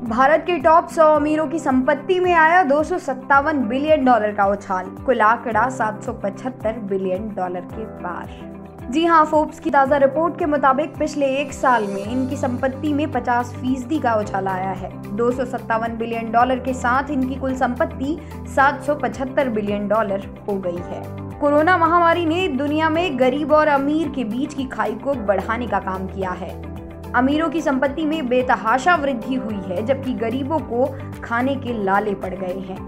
भारत के टॉप 100 अमीरों की संपत्ति में आया दो सौ सत्तावन बिलियन डॉलर का उछाल, कुल आंकड़ा 775 बिलियन डॉलर के पार। जी हाँ फोर्ब्स की ताज़ा रिपोर्ट के मुताबिक पिछले एक साल में इनकी संपत्ति में 50 फ़ीसदी का उछाल आया है। दो सौ सत्तावन बिलियन डॉलर के साथ इनकी कुल संपत्ति 775 बिलियन डॉलर हो गई है। कोरोना महामारी ने दुनिया में गरीब और अमीर के बीच की खाई को बढ़ाने का काम किया है। अमीरों की संपत्ति में बेतहाशा वृद्धि हुई है, जबकि गरीबों को खाने के लाले पड़ गए हैं।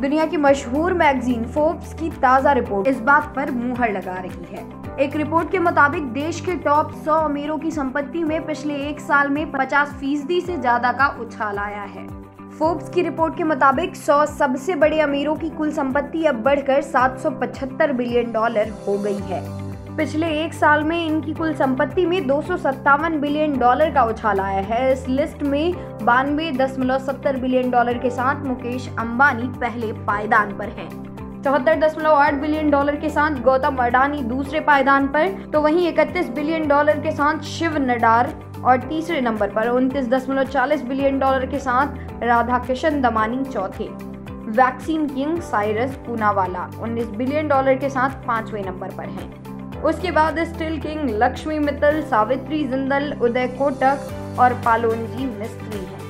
दुनिया की मशहूर मैगजीन फोर्ब्स की ताज़ा रिपोर्ट इस बात पर मुहर लगा रही है। एक रिपोर्ट के मुताबिक, देश के टॉप 100 अमीरों की संपत्ति में पिछले एक साल में 50 फ़ीसदी से ज़्यादा का उछाल आया है। फोर्ब्स की रिपोर्ट के मुताबिक 100 सबसे बड़े अमीरों की कुल संपत्ति अब बढ़कर 775 बिलियन डॉलर हो गई है। पिछले एक साल में इनकी कुल संपत्ति में दो सौ सत्तावन बिलियन डॉलर का उछाल आया है। इस लिस्ट में बानवे सत्तर बिलियन डॉलर के साथ मुकेश अंबानी पहले पायदान पर हैं। चौहत्तर दशमलव आठ बिलियन डॉलर के साथ गौतम अडानी दूसरे पायदान पर तो वहीं इकतीस बिलियन डॉलर के साथ शिव नडार और तीसरे नंबर पर उनतीस दशमलव चालीस बिलियन डॉलर के साथ राधा किशन दमानी चौथे। Vaccine king Cyrus Poonawalla 19 billion dollar के साथ पाँचवें नंबर पर हैं। उसके बाद स्टिल किंग लक्ष्मी मित्तल सावित्री जिंदल उदय कोटक और पालोनजी मिस्त्री हैं।